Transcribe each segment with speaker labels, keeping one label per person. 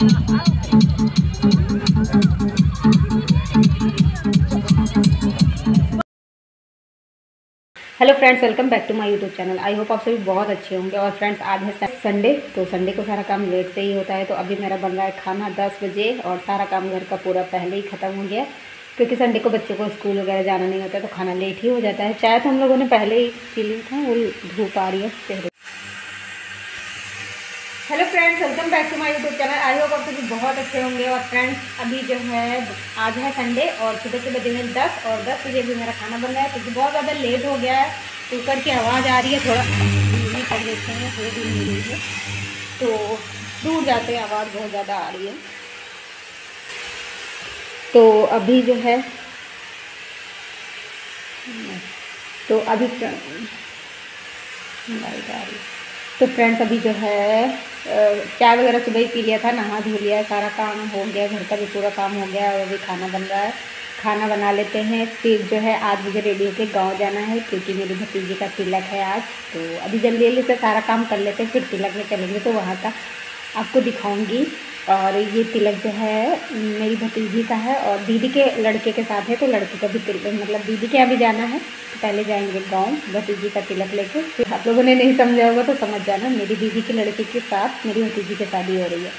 Speaker 1: Hello friends welcome back to my YouTube channel I hope आप सभी बहुत अच्छे होंगे। और फ्रेंड्स आज है संडे तो संडे को सारा काम लेट से ही होता है। तो अभी मेरा बन रहा है खाना दस बजे और सारा काम घर का पूरा पहले ही ख़त्म हो गया क्योंकि संडे को बच्चों को स्कूल वगैरह जाना नहीं होता तो खाना लेट ही हो जाता है। चाय तो हम लोगों ने पहले ही पी ली था, वो धूप आ रही है hello friends welcome back to my YouTube channel I hope आप सभी बहुत अच्छे होंगे और फ्रेंड्स अभी जो है, आज है संडे और सुबह के बजे में दस और दस बजे भी मेरा खाना बन रहा है क्योंकि बहुत ज़्यादा लेट हो गया है। कुकर की आवाज़ आ रही है, थोड़ा धीमी कर देते हैं थोड़ी दूर मिली है तो दूर जाते हैं, आवाज़ बहुत ज़्यादा आ रही है। तो अभी जो है तो अभी आ रही है? तो फ्रेंड्स अभी जो है चाय वगैरह सुबह ही पी लिया था, नहा धो लिया, सारा काम हो गया, घर का भी पूरा काम हो गया, और अभी खाना बन रहा है। खाना बना लेते हैं, फिर जो है आज मुझे रेडी होकर गाँव जाना है, क्योंकि मेरे भतीजे का तिलक है आज तो अभी जल्दी जल्दी से सारा काम कर लेते हैं, फिर तिलक में चलेंगे तो वहाँ का आपको दिखाऊँगी। और ये तिलक जो है, मेरी भतीजी का है और दीदी के लड़के के साथ है तो लड़के का भी तिलक मतलब दीदी के यहाँ भी जाना है तो पहले जाएँगे गाँव, भतीजी का तिलक लेके। फिर आप लोगों ने नहीं समझा होगा तो समझ जाना, मेरी दीदी के लड़के के साथ, मेरी भतीजी की शादी हो रही है।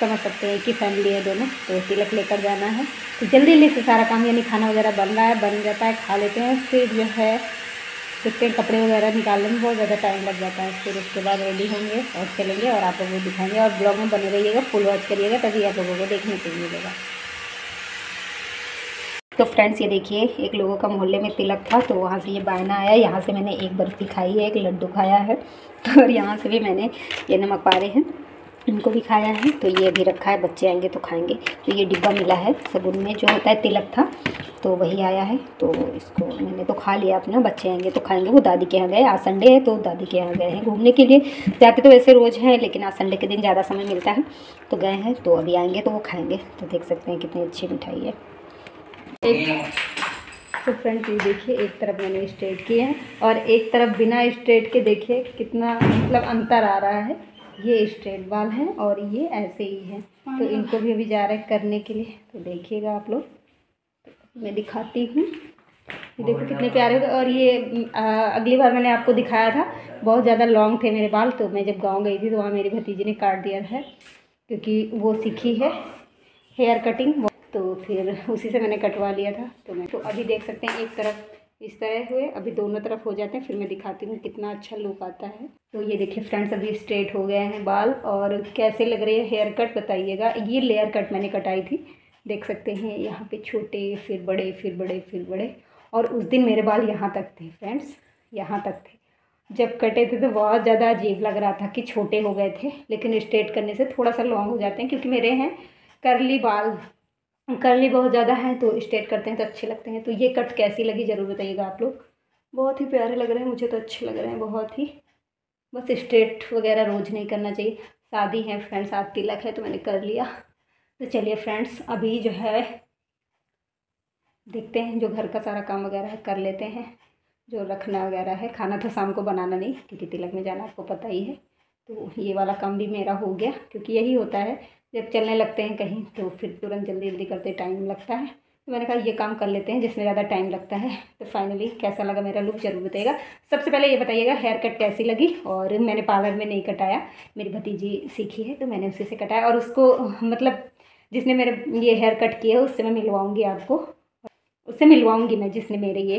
Speaker 1: समझ सकते हैं कि फैमिली है दोनों तो तिलक लेकर जाना है। तो जल्दी जल्दी से सारा काम यानी खाना वगैरह बन रहा है, बन जाता है, खा लेते हैं, फिर जो है हैं कपड़े वगैरह निकालने में बहुत ज़्यादा टाइम लग जाता है। फिर उसके बाद रेडी होंगे और चलेंगे और आप लोगों को दिखाएँगे और ब्लॉग में बने रहिएगा फुल वॉच करिएगा, तभी आप लोगों को देखने को मिलेगा। तो फ्रेंड्स ये देखिए, एक लोगों का मोहल्ले में तिलक था तो वहाँ से ये बायना आया। यहाँ से मैंने एक बर्फ़ी खाई है, एक लड्डू खाया है, और यहाँ से भी मैंने ये नमक पारे हैं। इनको भी खाया है तो ये भी रखा है, बच्चे आएँगे तो खाएँगे। तो ये डिब्बा मिला है, सबुन में जो होता है तिलक था तो वही आया है तो इसको मैंने तो खा लिया अपना, बच्चे आएँगे तो खाएँगे। वो दादी के यहाँ गए, आज संडे है तो दादी के यहाँ गए हैं घूमने के लिए। जाते तो वैसे रोज़ हैं, लेकिन आज संडे के दिन ज़्यादा समय मिलता है तो गए हैं तो अभी आएँगे तो वो खाएँगे तो देख सकते हैं कितनी अच्छी मिठाई है। एक तो फ्रेंड्स, ये देखिए, एक तरफ़ मैंने स्ट्रेट किए हैं, और एक तरफ़ बिना स्ट्रेट के देखिए कितना मतलब अंतर आ रहा है। ये स्ट्रेट बाल हैं और ये ऐसे ही हैं। तो इनको भी अभी जा रहे करने के लिए। तो देखिएगा आप लोग। मैं दिखाती हूँ। ये देखो कितने प्यारे हो और ये आ, अगली बार मैंने आपको दिखाया था बहुत ज़्यादा लॉन्ग थे मेरे बाल। तो मैं जब गाँव गई थी तो वहाँ मेरी भतीजी ने काट दिया है क्योंकि वो सीखी है हेयर कटिंग तो फिर उसी से मैंने कटवा लिया था। तो मैं तो अभी देख सकते हैं एक तरफ़ इस तरह हुए अभी दोनों तरफ़ हो जाते हैं, फिर मैं दिखाती हूँ कितना अच्छा लुक आता है। तो ये देखिए फ्रेंड्स अभी स्ट्रेट हो गए हैं बाल और कैसे लग रहे हैं हेयर कट बताइएगा। ये लेयर कट मैंने कटाई थी, देख सकते हैं यहाँ पे छोटे, फिर बड़े फिर बड़े फिर बड़े। और उस दिन मेरे बाल यहाँ तक थे फ्रेंड्स यहाँ तक थे। जब कटे थे तो बहुत ज़्यादा अजीब लग रहा था कि छोटे हो गए थे, लेकिन स्ट्रेट करने से थोड़ा सा लॉन्ग हो जाते हैं, क्योंकि मेरे हैं करली बाल करली बहुत ज़्यादा है तो स्ट्रेट करते हैं तो अच्छे लगते हैं। तो ये कट कैसी लगी ज़रूर बताइएगा आप लोग। बहुत ही प्यारे लग रहे हैं, मुझे तो अच्छे लग रहे हैं बहुत ही। बस स्ट्रेट वगैरह रोज़ नहीं करना चाहिए। शादी है फ्रेंड्स, आज तिलक है तो मैंने कर लिया। तो चलिए फ्रेंड्स, अभी जो है देखते हैं जो घर का सारा काम वगैरह है, कर लेते हैं। जो रखना वगैरह है, खाना तो शाम को बनाना नहीं, क्योंकि तिलक में जाना आपको पता ही है। तो ये वाला काम भी मेरा हो गया, क्योंकि यही होता है जब चलने लगते हैं कहीं तो फिर तुरंत जल्दी जल्दी करते टाइम लगता है। तो मैंने कहा, ये काम कर लेते हैं, जिसमें ज़्यादा टाइम लगता है। तो फाइनली कैसा लगा मेरा लुक ज़रूर बताइएगा। सबसे पहले ये बताइएगा हेयर कट कैसी लगी? और मैंने पार्लर में नहीं कटाया, मेरी भतीजी सीखी है तो मैंने उसी से कटाया। और उसको मतलब जिसने मेरे ये हेयर कट किए उससे मैं मिलवाऊँगी आपको। उससे मिलवाऊँगी मैं, जिसने मेरे ये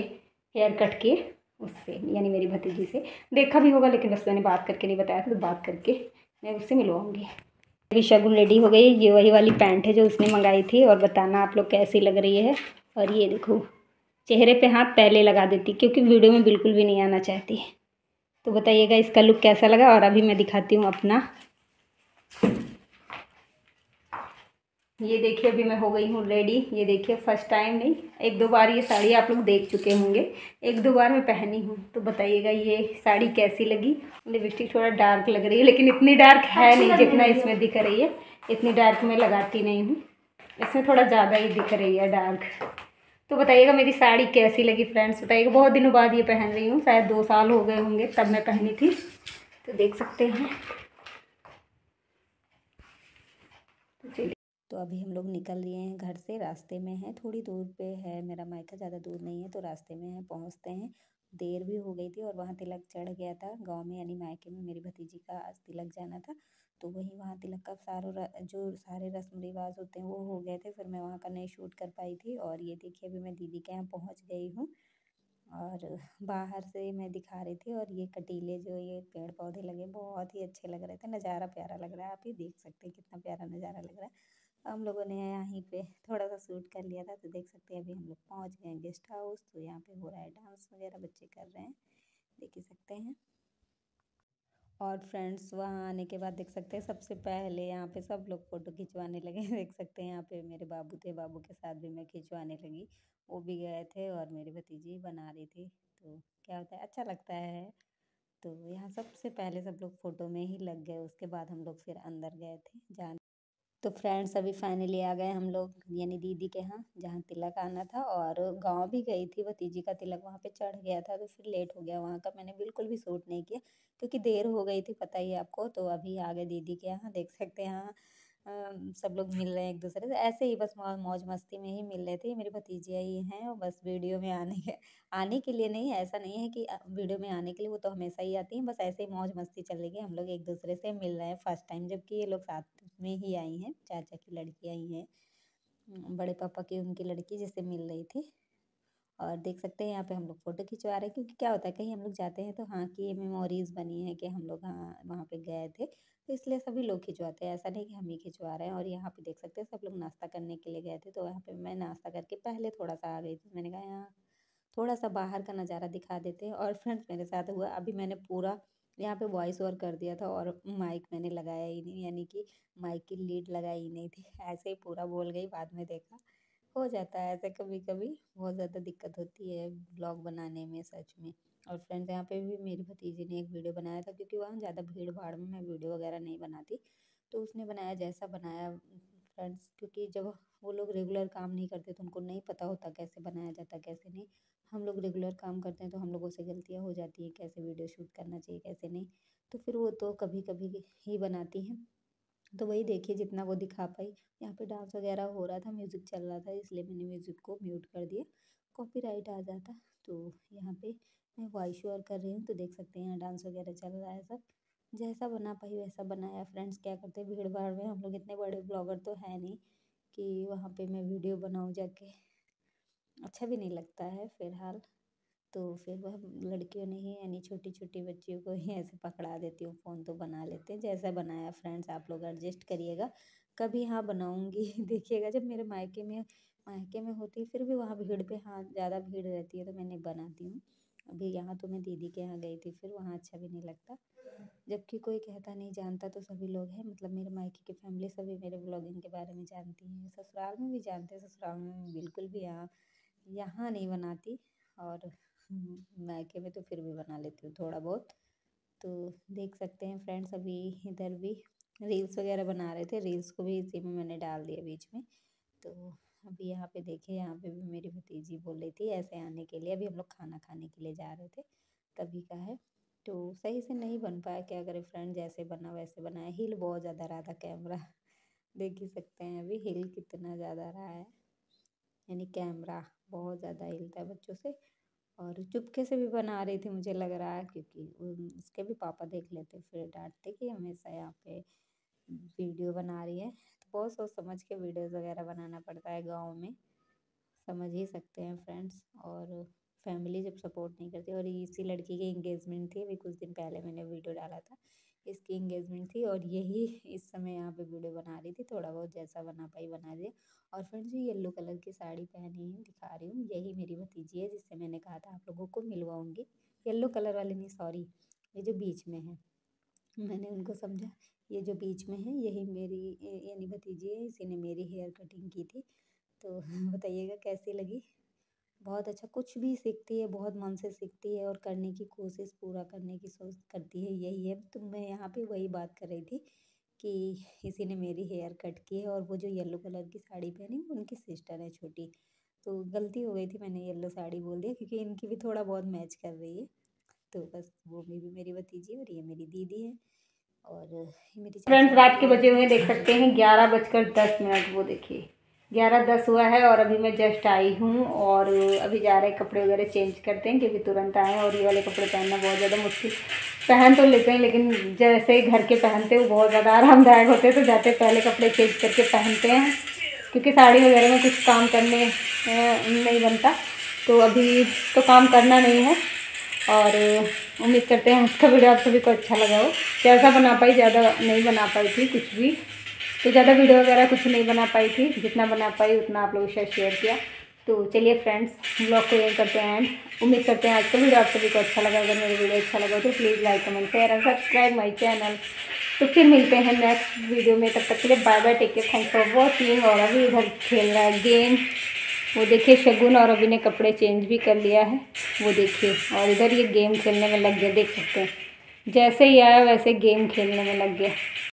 Speaker 1: हेयर कट किए, उससे, यानी मेरी भतीजी से। देखा भी होगा, लेकिन बस मैंने बात करके नहीं बताया तो बात करके मैं उससे मिलवाऊँगी। शगुन रेडी हो गई। ये वही वाली पैंट है जो उसने मंगाई थी और बताना आप लोग कैसी लग रही है। और ये देखो, चेहरे पे हाथ पहले लगा देती, क्योंकि वीडियो में बिल्कुल भी नहीं आना चाहती। तो बताइएगा इसका लुक कैसा लगा और अभी मैं दिखाती हूँ अपना। ये देखिए अभी मैं हो गई हूँ रेडी ये देखिए फ़र्स्ट टाइम नहीं एक दो बार ये साड़ी आप लोग देख चुके होंगे। एक दो बार मैं पहनी हूँ तो बताइएगा ये साड़ी कैसी लगी? लिपस्टिक थोड़ा डार्क लग रही है लेकिन इतनी डार्क है नहीं जितना इसमें दिख रही है। इतनी डार्क मैं लगाती नहीं हूँ। इसमें थोड़ा ज़्यादा ही दिख रही है डार्क तो बताइएगा मेरी साड़ी कैसी लगी फ्रेंड्स बताइएगा बहुत दिनों बाद ये पहन रही हूँ शायद दो साल हो गए होंगे तब मैं पहनी थी। तो देख सकते हैं।
Speaker 2: तो अभी हम लोग निकल लिए हैं घर से, रास्ते में हैं, थोड़ी दूर पे है, मेरा मायका ज़्यादा दूर नहीं है तो रास्ते में है, पहुँचते हैं। देर भी हो गई थी और वहाँ तिलक चढ़ गया था, गाँव में यानी मायके में मेरी भतीजी का आज तिलक जाना था तो वहीं वहाँ तिलक का सारा जो सारे रस्म रिवाज होते हैं, वो हो गए थे, फिर मैं वहाँ का नहीं शूट कर पाई थी और ये देखिए अभी मैं दीदी के यहाँ पहुँच गई हूँ और बाहर से मैं दिखा रही थी और ये कटीले जो ये पेड़ पौधे लगे, बहुत ही अच्छे लग रहे थे, नज़ारा प्यारा लग रहा है, आप ही देख सकते हैं कितना प्यारा नज़ारा लग रहा है। हम लोगों ने यहीं पे थोड़ा सा शूट कर लिया था तो देख सकते हैं अभी हम लोग पहुँच गए हैं गेस्ट हाउस तो यहाँ पे हो रहा है डांस वगैरह बच्चे कर रहे हैं, देख ही सकते हैं। और फ्रेंड्स, वहाँ आने के बाद देख सकते हैं सबसे पहले यहाँ पे सब लोग फ़ोटो खिंचवाने लगे देख सकते हैं यहाँ पे मेरे बाबू थे, बाबू के साथ भी मैं खिंचवाने लगी, वो भी गए थे और मेरी भतीजी बना रही थी तो क्या होता है अच्छा लगता है। तो यहाँ सबसे पहले सब लोग फ़ोटो में ही लग गए, उसके बाद हम लोग फिर अंदर गए थे, जाने तो फ्रेंड्स अभी फाइनली आ गए हम लोग, यानी दीदी के यहाँ, जहाँ तिलक आना था और गाँव भी गई थी भतीजी का तिलक वहाँ पे चढ़ गया था तो फिर लेट हो गया वहाँ का, मैंने बिल्कुल भी सूट नहीं किया, क्योंकि देर हो गई थी, पता ही आपको तो अभी आ गए दीदी के यहाँ, देख सकते हैं यहाँ सब लोग मिल रहे हैं एक दूसरे से। ऐसे ही बस मौज मस्ती में ही मिल रहे थे। मेरी भतीजिया ही हैं और बस वीडियो में आने के आने के लिए नहीं, ऐसा नहीं है कि वीडियो में आने के लिए वो तो हमेशा ही आती हैं। बस ऐसे ही मौज मस्ती चल रही है। हम लोग एक दूसरे से मिल रहे हैं। फ़र्स्ट टाइम जबकि ये लोग साथ में ही आई हैं। चाचा की लड़की आई हैं। बड़े पापा की उनकी लड़की जिससे मिल रही थी। और देख सकते हैं यहाँ पे हम लोग फ़ोटो खिंचवा रहे हैं। क्योंकि क्या होता है, कहीं हम लोग जाते हैं तो हाँ की मेमोरीज़ बनी है कि हम लोग हाँ वहाँ पे गए थे। तो इसलिए सभी लोग खिंचवाते हैं। ऐसा नहीं कि हम ही खिंचवा रहे हैं और यहाँ पे देख सकते हैं सब लोग नाश्ता करने के लिए गए थे। तो यहाँ पे मैं नाश्ता करके पहले थोड़ा सा आ गई थी। मैंने कहा, यहाँ थोड़ा सा बाहर का नज़ारा दिखा देते हैं। और फ्रेंड्स मेरे साथ हुआ। अभी मैंने पूरा यहाँ पे वॉइस ओवर कर दिया था और माइक मैंने लगाया ही नहीं। यानी कि माइक की लीड लगाई ही नहीं थी। ऐसे ही पूरा बोल गई, बाद में देखा। हो जाता है ऐसे कभी कभी बहुत ज़्यादा दिक्कत होती है ब्लॉग बनाने में सच में। और फ्रेंड्स यहाँ पे भी मेरी भतीजी ने एक वीडियो बनाया था, क्योंकि वहाँ ज़्यादा भीड़ भाड़ में मैं वीडियो वगैरह नहीं बनाती तो उसने बनाया जैसा बनाया फ्रेंड्स क्योंकि जब वो लोग रेगुलर काम नहीं करते तो उनको नहीं पता होता कैसे बनाया जाता, कैसे नहीं। हम लोग रेगुलर काम करते हैं तो हम लोगों से गलतियाँ हो जाती हैं, कैसे वीडियो शूट करना चाहिए, कैसे नहीं। तो फिर वो तो कभी कभी ही बनाती हैं। तो वही देखिए, जितना वो दिखा पाई। यहाँ पे डांस वगैरह हो रहा था म्यूज़िक चल रहा था, इसलिए मैंने म्यूज़िक को म्यूट कर दिया। कॉपीराइट आ जाता तो यहाँ पे मैं वॉइस ओवर कर रही हूँ तो देख सकते हैं यहाँ डांस वगैरह चल रहा है सब। जैसा बना पाई वैसा बनाया। फ्रेंड्स क्या करते हैं? भीड़ भाड़ में हम लोग इतने बड़े ब्लॉगर तो है नहीं कि वहाँ पे मैं वीडियो बनाऊँ जाके। अच्छा भी नहीं लगता है फ़िलहाल। तो फिर वह लड़कियों ने ही, यानी छोटी छोटी बच्चियों को ही ऐसे पकड़ा देती हूँ फ़ोन तो बना लेते हैं। जैसा बनाया फ्रेंड्स आप लोग एडजस्ट करिएगा। कभी हाँ बनाऊँगी, देखिएगा। जब मेरे मायके में मायके में होती फिर भी वहाँ भीड़ पे हाँ ज़्यादा भीड़ रहती है तो मैं नहीं बनाती हूँ। अभी यहाँ तो मैं दीदी के यहाँ गई थी, फिर वहाँ अच्छा भी नहीं लगता। जबकि कोई कहता नहीं, जानता तो सभी लोग हैं मतलब मेरे मायके की फैमिली सभी मेरे ब्लॉगिंग के बारे में जानती हैं, ससुराल में भी जानते हैं, ससुराल में बिल्कुल भी यहाँ यहाँ नहीं बनाती। और मायके में तो फिर भी बना लेती हूँ थोड़ा बहुत। तो देख सकते हैं फ्रेंड्स अभी इधर भी रील्स वगैरह बना रहे थे रील्स को भी इसी में मैंने डाल दिया बीच में। तो अभी यहाँ पे देखिए, यहाँ पे भी मेरी भतीजी बोल रही थी, ऐसे आने के लिए, अभी हम लोग खाना खाने के लिए जा रहे थे, तभी का है। तो सही से नहीं बन पाया क्या करें फ्रेंड जैसे बना, वैसे बनाया। हिल बहुत ज़्यादा रहा था कैमरा। देख ही सकते हैं अभी, हिल कितना ज़्यादा रहा है। यानी कैमरा बहुत ज़्यादा हिलता है बच्चों से। और चुपके से भी बना रही थी, मुझे लग रहा है, क्योंकि उसके भी पापा देख लेते, फिर डांटते कि हमेशा यहाँ पे वीडियो बना रही है। तो बहुत सोच समझ के वीडियोस वगैरह बनाना पड़ता है गाँव में। समझ ही सकते हैं फ्रेंड्स और फैमिली जब सपोर्ट नहीं करती। और इसी लड़की की इंगेजमेंट थी, अभी कुछ दिन पहले मैंने वीडियो डाला था। इसकी इंगेजमेंट थी और यही इस समय यहाँ पे वीडियो बना रही थी। थोड़ा बहुत जैसा बना पाई, बना दिया। और फ्रेंड्स ये येलो कलर की साड़ी पहनी दिखा रही हूँ। यही मेरी भतीजी है, जिससे मैंने कहा था आप लोगों को मिलवाऊँगी। येल्लो कलर वाली नहीं सॉरी ये जो बीच में है। मैंने उनको समझा ये जो बीच में है, यही मेरी यानी भतीजी है, इसी ने मेरी हेयर कटिंग की थी। तो बताइएगा कैसी लगी? बहुत अच्छा कुछ भी सीखती है, बहुत मन से सीखती है और करने की कोशिश, पूरा करने की सोच करती है, यही है। तो मैं यहाँ पे वही बात कर रही थी कि इसी ने मेरी हेयर कट की है और वो जो येलो कलर की साड़ी पहनी, वो उनकी सिस्टर है छोटी। तो गलती हो गई थी, मैंने येलो साड़ी बोल दिया, क्योंकि इनकी भी थोड़ा बहुत मैच कर रही है। तो बस वो भी, मेरी भतीजी और ये मेरी दीदी है।
Speaker 1: और मेरी फ्रेंड्स रात के बजे हुए देख सकते हैं ग्यारह बजकर दस मिनट वो देखिए। ग्यारह दस हुआ है और अभी मैं जस्ट आई हूँ और अभी जा रहे कपड़े वगैरह चेंज करते हैं क्योंकि तुरंत आए और ये वाले कपड़े पहनना बहुत ज़्यादा मुश्किल। पहन तो लेते हैं लेकिन जैसे ही घर के पहनते वो बहुत ज़्यादा आरामदायक होते हैं तो जाते पहले कपड़े चेंज करके पहनते हैं क्योंकि साड़ी वगैरह में कुछ काम करने नहीं बनता। तो अभी तो काम करना नहीं है और उम्मीद करते हैं आज का वीडियो आप सभी को अच्छा लगा हो। कैसा बना पाई, ज़्यादा नहीं बना पाई थी कुछ भी। तो ज़्यादा वीडियो वगैरह कुछ नहीं बना पाई थी। जितना बना पाई, उतना आप लोगों से शेयर किया। तो चलिए फ्रेंड्स ब्लॉग को यही करते हैं। एंड उम्मीद करते हैं आज का वीडियो आप सभी को अच्छा लगा अगर मेरा वीडियो अच्छा लगा तो please like comment share and subscribe my channel तो फिर मिलते हैं नेक्स्ट वीडियो में। तब तक के लिए bye bye take care thanks for watching और अभी इधर खेल रहा है गेम वो देखिए शगुन और अभी ने कपड़े चेंज भी कर लिया है। वो देखिए, और इधर ये गेम खेलने में लग गया, देख सकते हैं। जैसे ही आया वैसे गेम खेलने में लग गया।